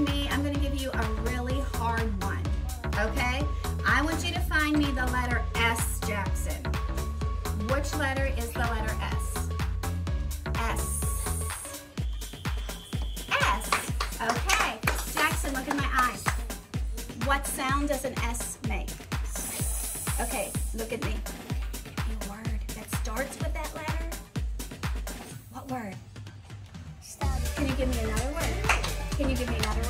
me, I'm gonna give you a really hard one, okay? I want you to find me the letter S, Jackson. Which letter is the letter S? S. S, okay. Jackson, look in my eyes. What sound does an S make? Okay, look at me. A word that starts with that letter? What word? Can you give me another word? Can you give me another word?